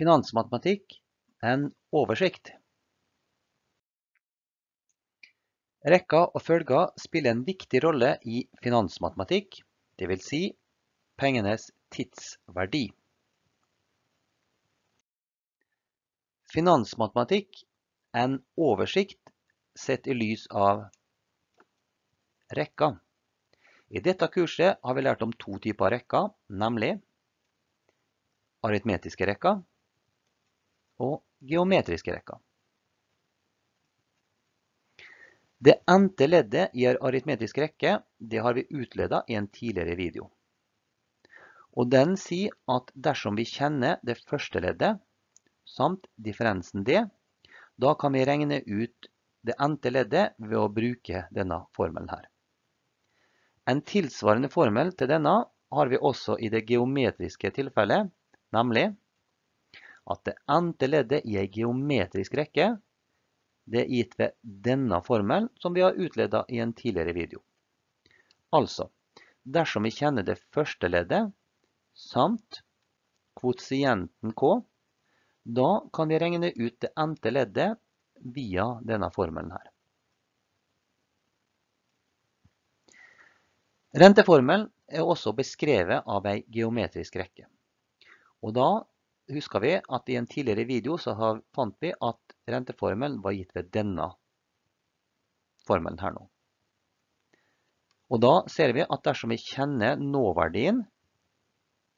Finansmatematikk en oversikt. Rekker og følger spiller en viktig rolle i finansmatematikk, vil si pengenes tidsverdi. Finansmatematikk en oversikt sett i lys av rekker. I dette kurset har vi lært om to typer rekker, nemlig aritmetiske rekker og geometriske rekker. Det endte leddet i en aritmetisk rekke det har vi utledet i en tidligere video. Og den sier at dersom vi kjenner det første leddet, samt differensen d, da kan vi regne ut det endte leddet ved å bruke denne formelen her. En tilsvarende formel til denne har vi også i det geometriske tilfellet, nemlig at det endte leddet i en geometrisk rekke det er gitt ved denne formelen som vi har utledet i en tidligere video. Altså, dersom vi kjenner det første leddet samt kvotsienten k, da kan vi regne ut det endte leddet via denne formelen her. Renteformelen er også beskrevet av en geometrisk rekke. Og da husker vi at i en tidligere video så fant vi at renteformelen var gitt ved denne formelen her nå. Og da ser vi at dersom vi kjenner nåverdien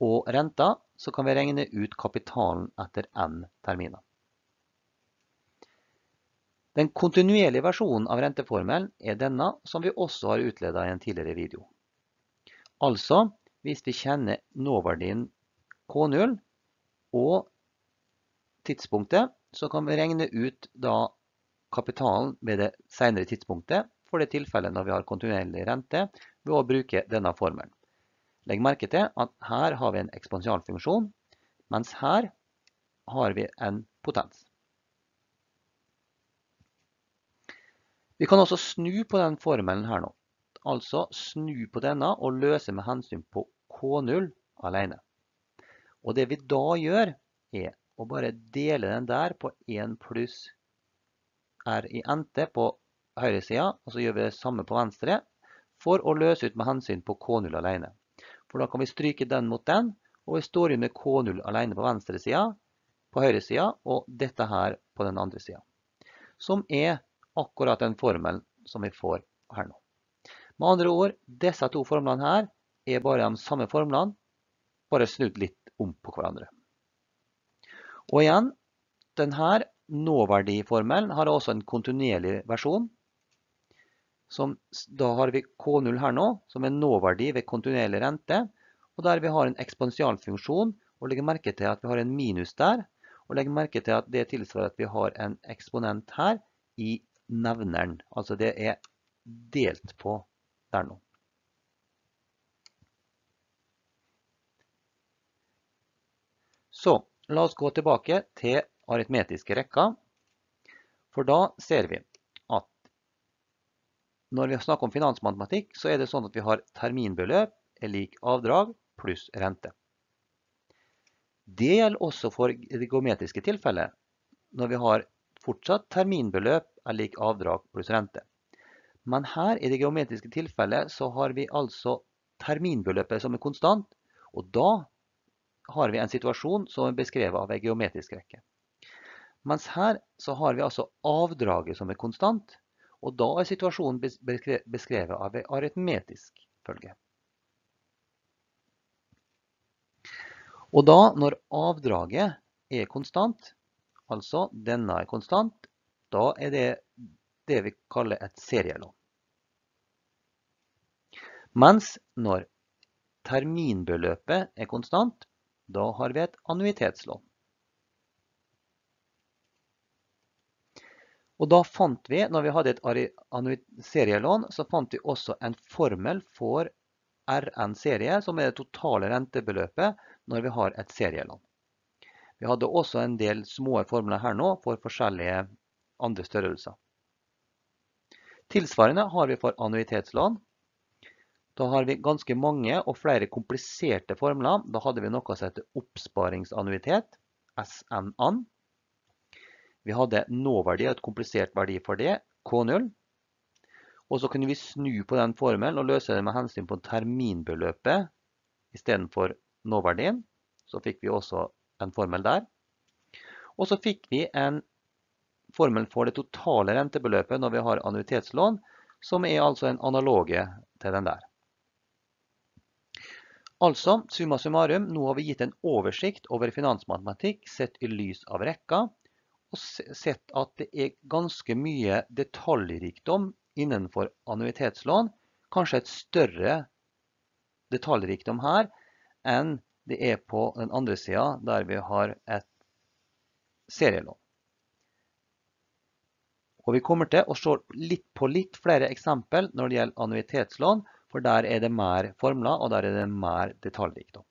og renta, så kan vi regne ut kapitalen etter n terminer. Den kontinuerlige versjonen av renteformelen er denne, som vi også har utledet i en tidligere video. Altså, hvis vi kjenner nåverdien K0 og tidspunktet, så kan vi regne ut da kapitalen ved det senere tidspunktet for det tilfellet når vi har kontinuerlig rente ved å bruke denne formelen. Legg merke til at her har vi en eksponentialfunksjon, mens her har vi en potens. Vi kan også snu på den formelen her nå. Altså snu på denne og løse med hensyn på K0 alene. Og det vi da gjør, er å bare dele den der på 1 pluss r i nt på høyre sida, og så gjør vi det samme på venstre, for å løse ut med hensyn på K0 alene. For da kan vi stryke den mot den, og vi står igjen med K0 alene på venstre sida, på høyre sida, og dette her på den andre sida. Som er akkurat den formelen som vi får her nå. Med andre ord, disse to formlene her er bare de samme formlene, bare snudd litt om på hverandre. Og igjen, denne nåverdiformelen har også en kontinuerlig versjon. Som, da har vi K0 her nå, som er nåverdi ved kontinuerlig rente. Og der vi har en eksponentialfunksjon, og legger merke til at vi har en minus der. Og legger merke til at det tilsvarer at vi har en eksponent her i nevneren. Altså det er delt på der nå. Så la oss gå tilbake til aritmetiske rekker. For da ser vi at når vi snakker om finansmatematikk, så er det sånn at vi har terminbeløp er lik avdrag pluss rente. Det gjelder også for det geometriske tilfellet, når vi har fortsatt terminbeløp er lik avdrag pluss rente. Men her i det geometriske tilfellet så har vi altså terminbeløpet som er konstant, og da har vi en situasjon som er beskrevet av en geometrisk rekke. Mens her så har vi altså avdraget som er konstant, og da er situasjonen beskrevet av en aritmetisk følge. Og da, når avdraget er konstant, altså denne er konstant, da er det det vi kaller et serielån. Mens når terminbeløpet er konstant, da har vi et annuitetslån. Og da fant vi, når vi hadde et serielån, så fant vi også en formel for RN serie, som er det totale rentebeløpet når vi har et serielån. Vi hadde også en del små formler her nå for forskjellige andre størrelser. Tilsvarende har vi for annuitetslån, da har vi ganske mange og flere kompliserte formler. Da hadde vi noe som heter oppsparingsannuitet, SN-an. Vi hadde nåverdi, et komplisert verdi for det, K0. Og så kunne vi snu på den formelen og løse det med hensyn på terminbeløpet istedenfor nåverdien. Så fikk vi også en formel der. Og så fikk vi en formel for det totale rentebeløpet når vi har annuitetslån, som er altså en analoge til den der. Altså, summa summarum, nå har vi gitt en oversikt over finansmatematikk sett i lys av rekka, og sett at det er ganske mye detaljrikdom innenfor annuitetslån. Kanskje et større detaljrikdom her enn det er på den andre sida, der vi har et serielån. Og vi kommer til å se litt på litt flere eksempel når det gjelder annuitetslån, for der er det mer formler, og der er det mer detaljrikdom.